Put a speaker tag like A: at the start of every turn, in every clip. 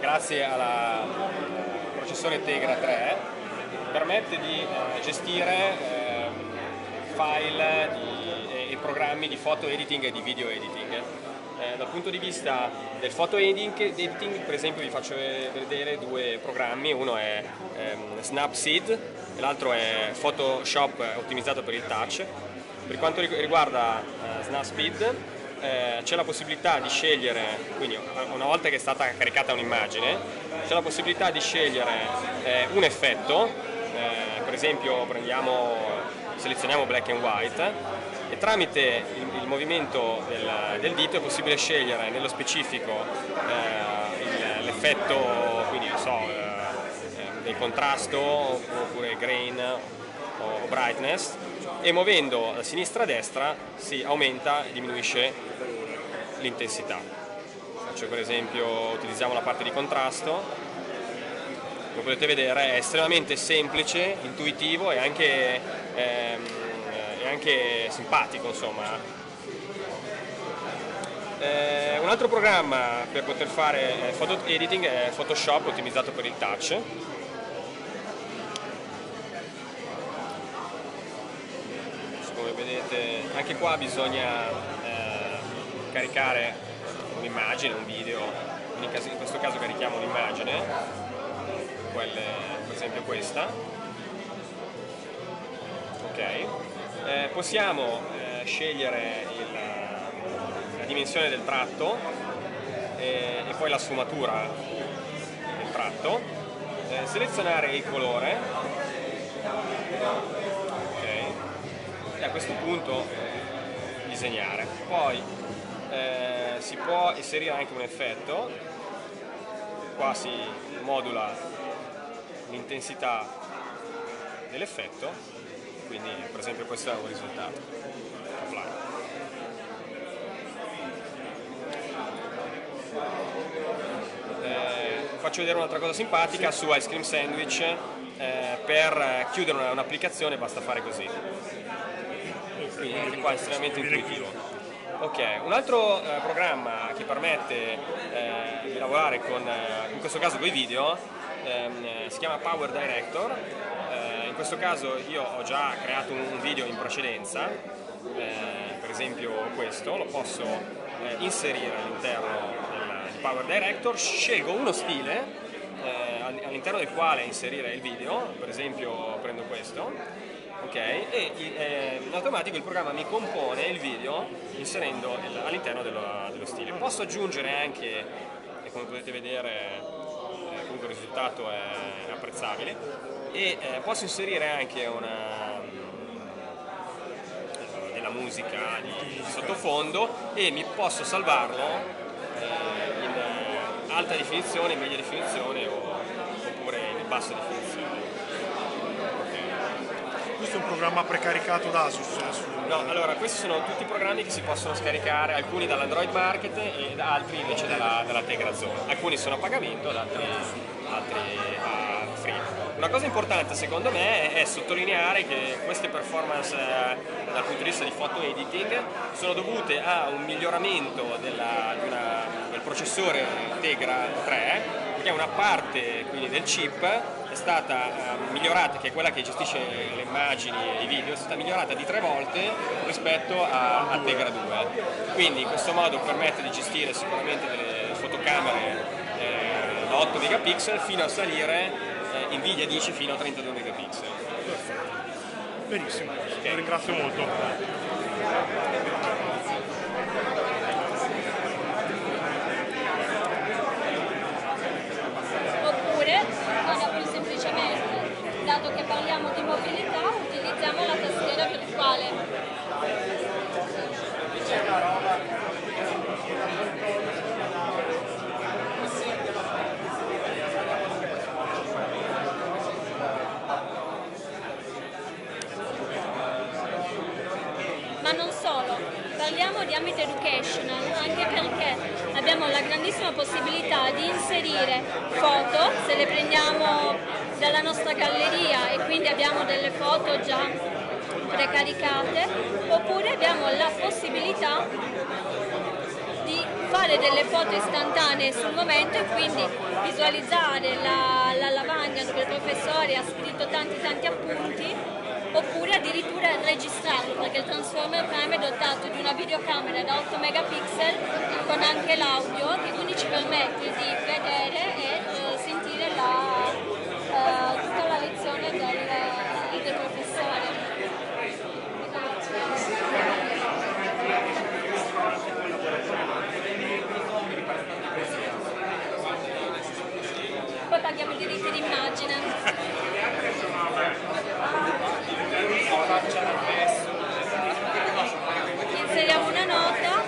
A: grazie al processore Tegra 3 permette di eh, gestire eh, file di, e programmi di foto editing e di video editing. Eh, dal punto di vista del photo editing, per esempio vi faccio vedere due programmi, uno è ehm, Snapseed e l'altro è Photoshop ottimizzato per il touch. Per quanto riguarda eh, Snapseed eh, c'è la possibilità di scegliere, quindi una volta che è stata caricata un'immagine, c'è la possibilità di scegliere eh, un effetto, eh, per esempio prendiamo, selezioniamo black and white e tramite il, il movimento del, del, dito è possibile scegliere nello specifico eh, l'effetto, quindi so, eh, del contrasto oppure grain o brightness e muovendo da sinistra a destra si aumenta e diminuisce l'intensità. Faccio per esempio, utilizziamo la parte di contrasto, come potete vedere è estremamente semplice, intuitivo e anche, ehm, e anche simpatico insomma. Eh, un altro programma per poter fare photo editing è Photoshop ottimizzato per il touch vedete anche qua bisogna eh, caricare un'immagine, un video, in, questo caso carichiamo un'immagine, per esempio questa, ok, eh, possiamo eh, scegliere il, la dimensione del tratto e, e poi la sfumatura del tratto, eh, selezionare il colore e a questo punto disegnare. Poi eh, si può inserire anche un effetto, qua si modula l'intensità dell'effetto, quindi per esempio questo è un risultato. Eh, faccio vedere un'altra cosa simpatica su Ice Cream Sandwich. Eh, per chiudere un'applicazione basta fare così quindi anche qua è estremamente intuitivo. Ok, un altro eh, programma che permette eh, di lavorare con, eh, in questo caso con i video, ehm, si chiama Power Director, eh, in questo caso io ho già creato un video in precedenza, eh, per esempio questo, lo posso eh, inserire all'interno del Power Director, scelgo uno stile all'interno del quale inserire il video, per esempio prendo questo, ok? E eh, automatico il programma mi compone il video inserendo all'interno dello, dello, stile. Posso aggiungere anche, e come potete vedere eh, comunque il risultato è apprezzabile, e eh, posso inserire anche una, eh, della musica di sottofondo e mi posso salvarlo in alta definizione, in media definizione oppure in bassa definizione
B: questo è un programma precaricato da Asus?
A: No, allora questi sono tutti programmi che si possono scaricare, alcuni dall'Android Market e altri invece dalla, dalla Tegra Zone. Alcuni sono a pagamento, altri, altri a free. Una cosa importante secondo me è sottolineare che queste performance eh, dal punto di vista di photo editing sono dovute a un miglioramento della, una, del processore Tegra 3 perché una parte del chip è stata uh, migliorata, che è quella che gestisce le immagini e i video, è stata migliorata di tre volte rispetto a, a Tegra 2. Quindi in questo modo permette di gestire sicuramente delle fotocamere eh, da 8 megapixel fino a salire eh, Nvidia 10 fino a 32 megapixel.
B: Benissimo, okay. ringrazio molto.
C: dato che parliamo di mobilità, utilizziamo la tastiera virtuale. Ma non solo, parliamo di ambito educational anche perché abbiamo la grandissima possibilità di inserire foto, se le prendiamo dalla nostra galleria e quindi abbiamo delle foto già precaricate oppure abbiamo la possibilità di fare delle foto istantanee sul momento e quindi visualizzare la, la lavagna dove il professore ha scritto tanti tanti appunti oppure addirittura registrarlo perché il Transformer Prime è dotato di una videocamera da 8 megapixel con anche l'audio che quindi ci permette di vedere e eh, sentire la, eh, tutta la lezione del, del professore. Poi paghiamo i diritti d'immagine. Inseriamo una nota.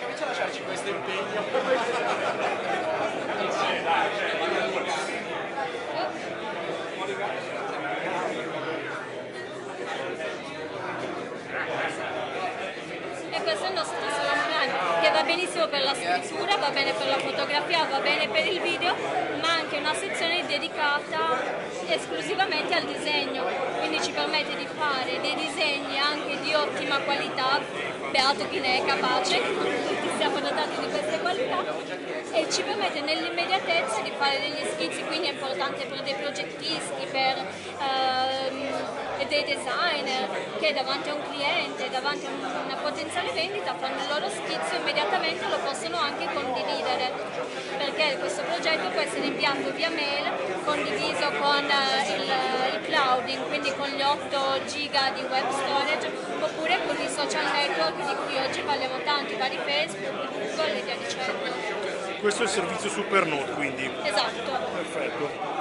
A: Comincia a lasciarci questo impegno.
C: E questo è il nostro Prime, che va benissimo per la scrittura, va bene per la fotografia, va bene per il video, ma anche una sezione dedicata esclusivamente al disegno, quindi ci permette di fare dei disegni anche di ottima qualità, beato chi ne è capace, tutti siamo dotati di queste qualità, e ci permette nell'immediatezza di fare degli schizzi, quindi è importante per dei progettisti, per ehm, dei designer che davanti a un cliente, davanti a una potenziale vendita fanno il loro schizzo e immediatamente lo possono anche condividere perché questo progetto può essere inviato via mail condiviso con eh, il, il clouding quindi con gli 8 giga di web storage oppure con i social network di cui oggi parliamo tanto i vari Facebook, Google e via dicendo
B: Questo è il servizio Supernote quindi.
C: esatto
B: Perfetto.